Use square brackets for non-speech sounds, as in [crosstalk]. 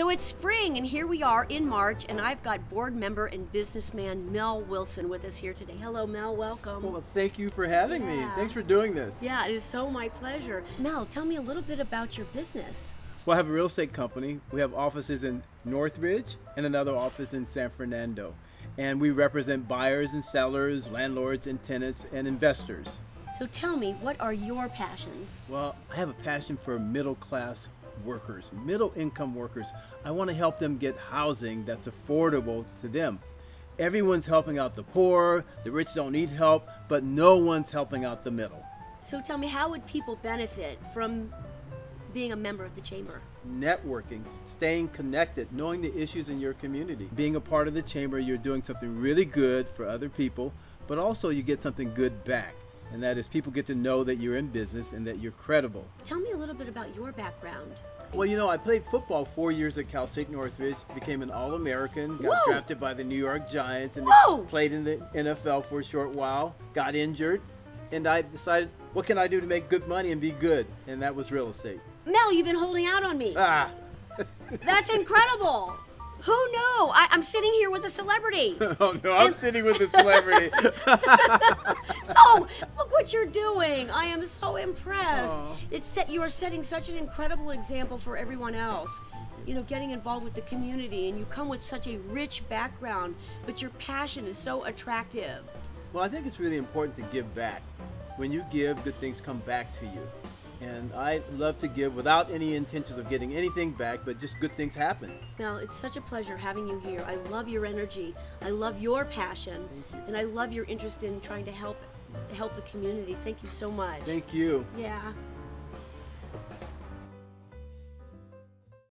So it's spring, and here we are in March, and I've got board member and businessman Mel Wilson with us here today. Hello, Mel. Welcome. Well, thank you for having me. Thanks for doing this. yeah, it is so my pleasure. Mel, tell me a little bit about your business. Well, I have a real estate company. We have offices in Northridge and another office in San Fernando. And we represent buyers and sellers, landlords and tenants, and investors. So tell me, what are your passions? Well, I have a passion for middle class workers, middle income workers. I want to help them get housing that's affordable to them. Everyone's helping out the poor, the rich don't need help, but no one's helping out the middle. So tell me, how would people benefit from being a member of the chamber? networking, staying connected, knowing the issues in your community. Being a part of the chamber, you're doing something really good for other people, but also you get something good back. And that is people get to know that you're in business and that you're credible. Tell me a little bit about your background. Well, you know, I played football four years at Cal State Northridge, became an All American, got Whoa! drafted by the New York Giants, and played in the NFL for a short while, got injured, and I decided, what can I do to make good money and be good? And that was real estate. Mel, you've been holding out on me. Ah! [laughs] That's incredible. Who knew? I, I'm sitting here with a celebrity. [laughs] Oh no, I'm And- sitting with a celebrity. [laughs] Oh, what you're doing. I am so impressed. Aw. It's set you are setting such an incredible example for everyone else. You know, getting involved with the community and you come with such a rich background, but your passion is so attractive. Well, I think it's really important to give back. When you give, good things come back to you. And I love to give without any intentions of getting anything back, but just good things happen. Mel, it's such a pleasure having you here. I love your energy. I love your passion. And I love your interest in trying to help help the community. Thank you so much. Thank you. yeah.